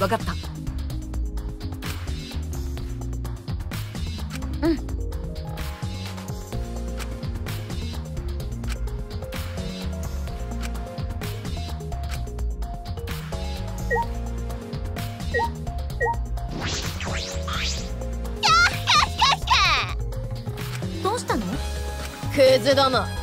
分かった。うん。どうしたの？クズども。